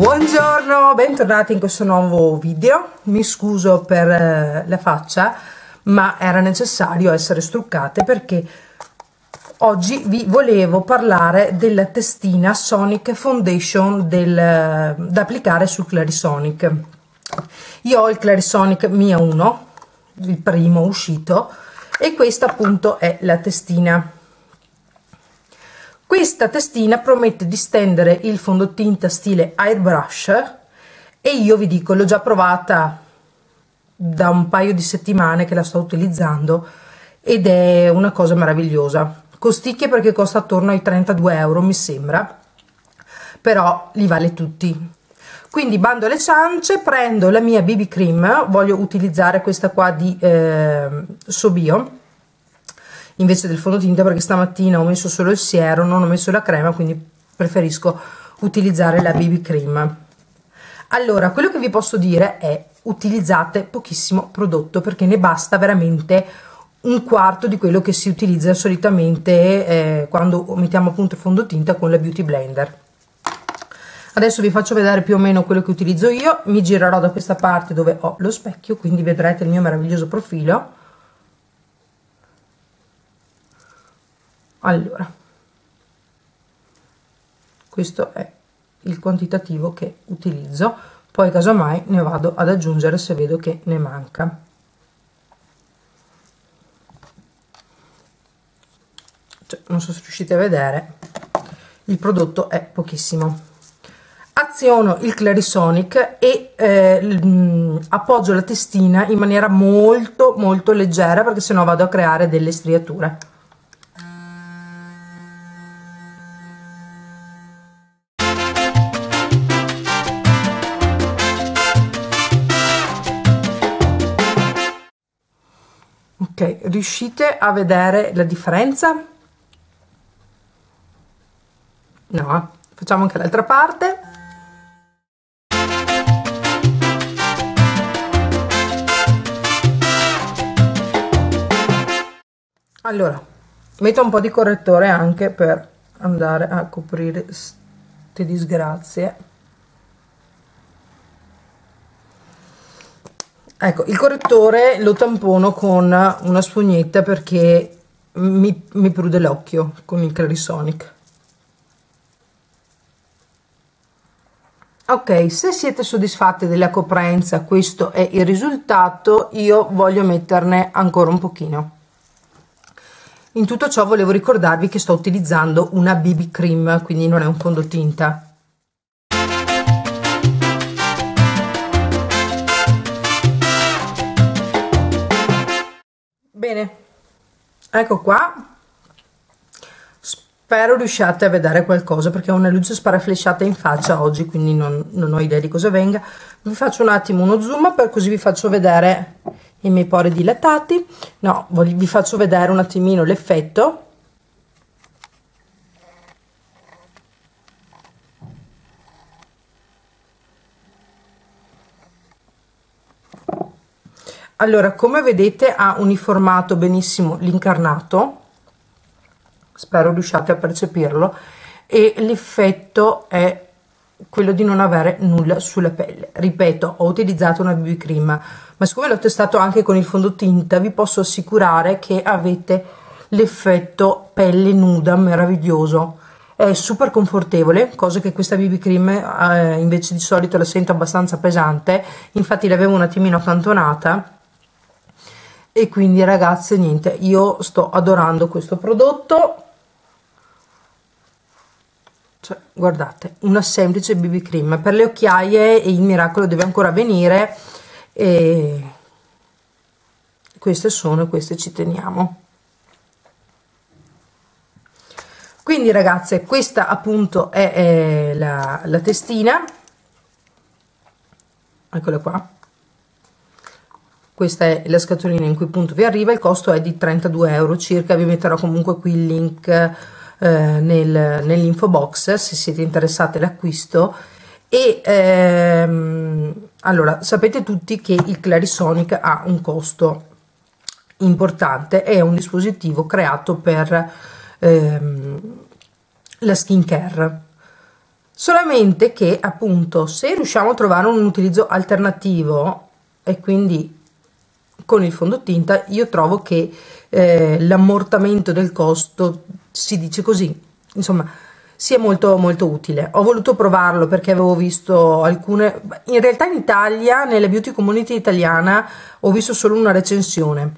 Buongiorno, bentornati in questo nuovo video. Mi scuso per eh, la faccia, ma era necessario essere struccate perché oggi vi volevo parlare della testina Sonic Foundation del, da applicare sul Clarisonic. Io ho il Clarisonic Mia 1, il primo uscito, e questa appunto è la testina questa testina promette di stendere il fondotinta stile airbrush e io vi dico l'ho già provata da un paio di settimane che la sto utilizzando ed è una cosa meravigliosa. Costicchia perché costa attorno ai 32 euro mi sembra però li vale tutti. Quindi bando alle ciance prendo la mia bb cream voglio utilizzare questa qua di eh, Sobio invece del fondotinta perché stamattina ho messo solo il siero non ho messo la crema quindi preferisco utilizzare la BB cream. Allora quello che vi posso dire è utilizzate pochissimo prodotto perché ne basta veramente un quarto di quello che si utilizza solitamente eh, quando mettiamo appunto il fondotinta con la beauty blender. Adesso vi faccio vedere più o meno quello che utilizzo io. Mi girerò da questa parte dove ho lo specchio quindi vedrete il mio meraviglioso profilo allora questo è il quantitativo che utilizzo poi casomai ne vado ad aggiungere se vedo che ne manca. Cioè, non so se riuscite a vedere il prodotto è pochissimo. Aziono il Clarisonic e eh, appoggio la testina in maniera molto molto leggera perché sennò vado a creare delle striature ok riuscite a vedere la differenza? No facciamo anche l'altra parte. Allora metto un po' di correttore anche per andare a coprire queste disgrazie ecco il correttore lo tampono con una spugnetta perché mi, mi prude l'occhio con il Clarisonic ok se siete soddisfatti della coprenza questo è il risultato io voglio metterne ancora un pochino. In tutto ciò volevo ricordarvi che sto utilizzando una BB cream quindi non è un fondotinta bene. Ecco qua. Spero riusciate a vedere qualcosa perché ho una luce sparaflesciata in faccia oggi quindi non, non ho idea di cosa venga. Vi faccio un attimo uno zoom per così vi faccio vedere i miei pori dilatati. No vi faccio vedere un attimino l'effetto allora come vedete ha uniformato benissimo l'incarnato. Spero riusciate a percepirlo. E l'effetto è quello di non avere nulla sulla pelle. Ripeto ho utilizzato una BB cream ma siccome l'ho testato anche con il fondotinta vi posso assicurare che avete l'effetto pelle nuda meraviglioso. È super confortevole cosa che questa BB cream eh, invece di solito la sento abbastanza pesante. Infatti l'avevo un attimino accantonata e quindi ragazze niente io sto adorando questo prodotto. Cioè, guardate una semplice bb cream per le occhiaie il miracolo deve ancora venire. E queste sono queste ci teniamo. Quindi ragazze questa appunto è, è la, la testina. Eccola qua questa è la scatolina in cui appunto vi arriva il costo è di 32 euro circa vi metterò comunque qui il link eh, nel, nell'info box se siete interessati all'acquisto. E ehm, allora sapete tutti che il Clarisonic ha un costo importante è un dispositivo creato per ehm, la skin care solamente che appunto se riusciamo a trovare un utilizzo alternativo e quindi con il fondotinta io trovo che eh, l'ammortamento del costo si dice così insomma sia molto molto utile ho voluto provarlo perché avevo visto alcune in realtà in Italia nella beauty community italiana ho visto solo una recensione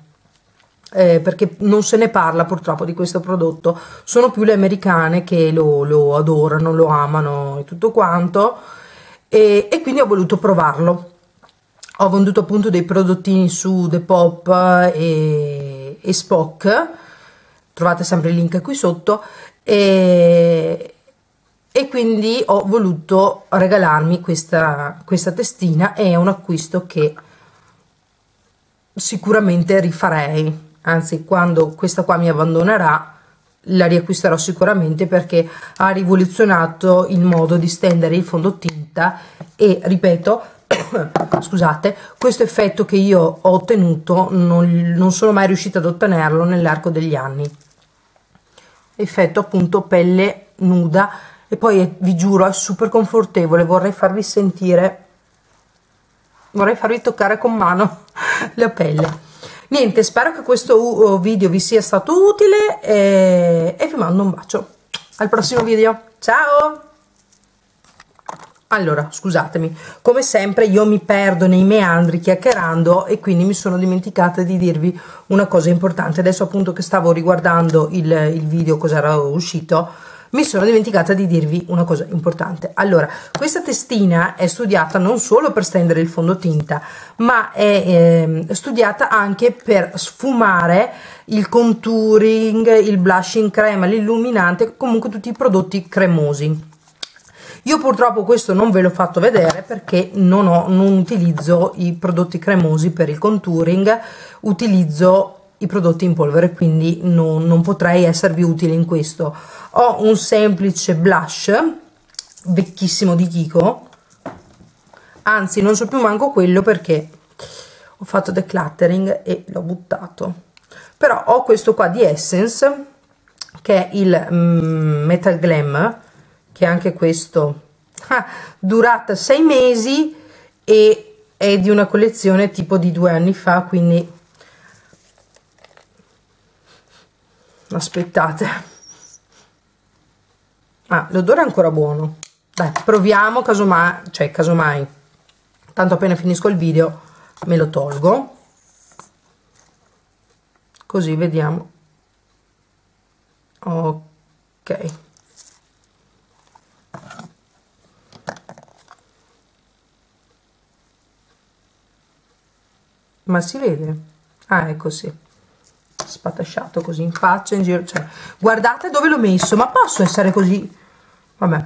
eh, perché non se ne parla purtroppo di questo prodotto, sono più le americane che lo, lo adorano, lo amano e tutto quanto e, e, quindi ho voluto provarlo. Ho venduto appunto dei prodottini su Depop e, e Spock, trovate sempre il link qui sotto. E, e quindi ho voluto regalarmi questa, questa testina, è un acquisto che sicuramente rifarei. Anzi quando questa qua mi abbandonerà la riacquisterò sicuramente perché ha rivoluzionato il modo di stendere il fondotinta e ripeto scusate questo effetto che io ho ottenuto non, non sono mai riuscita ad ottenerlo nell'arco degli anni. Effetto appunto pelle nuda. E poi vi giuro è super confortevole. Vorrei farvi sentire vorrei farvi toccare con mano la pelle. Niente spero che questo uh, video vi sia stato utile e, e vi mando un bacio. Al prossimo video. Ciao allora, scusatemi, come sempre io mi perdo nei meandri chiacchierando e quindi mi sono dimenticata di dirvi una cosa importante. Adesso appunto che stavo riguardando il, il video, cosa era uscito, mi sono dimenticata di dirvi una cosa importante. Allora, questa testina è studiata non solo per stendere il fondotinta, ma è eh, studiata anche per sfumare il contouring, il blushing crema, l'illuminante, comunque tutti i prodotti cremosi. Io purtroppo questo non ve l'ho fatto vedere perché non, ho, non utilizzo i prodotti cremosi per il contouring, utilizzo i prodotti in polvere quindi non, non potrei esservi utile in questo. Ho un semplice blush vecchissimo di Kiko. Anzi non so più manco quello perché ho fatto decluttering e l'ho buttato. Però ho questo qua di Essence che è il mm, Metal Glam che anche questo ah, durata sei mesi e è di una collezione tipo di due anni fa quindi aspettate. Ah, l'odore è ancora buono. Dai proviamo casomai cioè casomai. Tanto appena finisco il video me lo tolgo. Così vediamo. Ok ma si vede ah è così spatasciato così in faccia, in giro, cioè, guardate dove l'ho messo, ma posso essere così? Vabbè,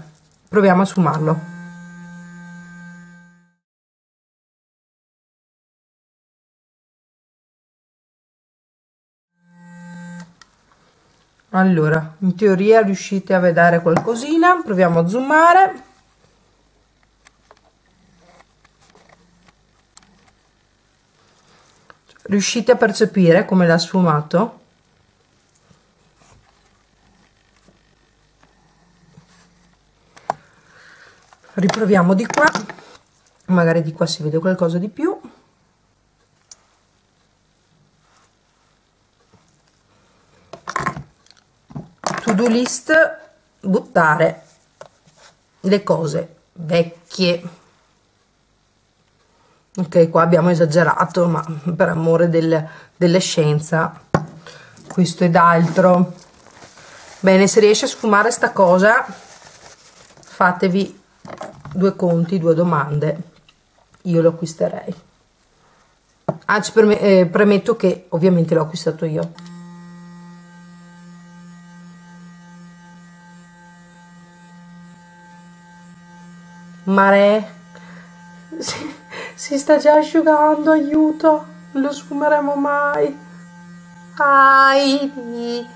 proviamo a sfumarlo. Allora, in teoria riuscite a vedere qualcosina, proviamo a zoomare. Riuscite a percepire come l'ha sfumato? riproviamo di qua. Magari di qua si vede qualcosa di più. To do list buttare le cose vecchie ok qua abbiamo esagerato ma per amore del, delle scienza questo ed altro. Bene se riesce a sfumare sta cosa fatevi due conti due domande. Io lo acquisterei. Anzi eh, premetto che ovviamente l'ho acquistato io. Mare si sta già asciugando, aiuto, non lo sfumeremo mai. Ai,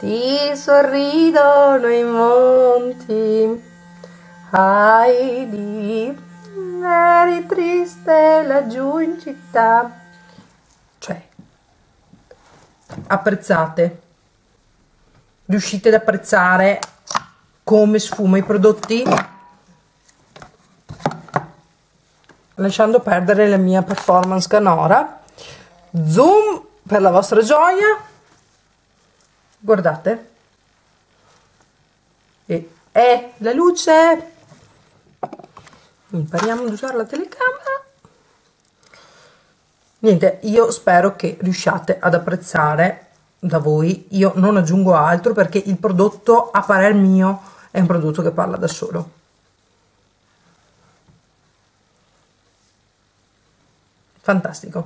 ti sorridono i monti. Heidi, eri triste laggiù in città. Cioè, apprezzate. Riuscite ad apprezzare come sfuma i prodotti? Lasciando perdere la mia performance canora. Zoom per la vostra gioia. Guardate. E è la luce. Impariamo ad usare la telecamera. Niente io spero che riusciate ad apprezzare da voi. Io non aggiungo altro perché il prodotto a parer mio è un prodotto che parla da solo fantastico.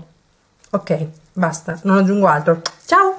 Ok basta non aggiungo altro. Ciao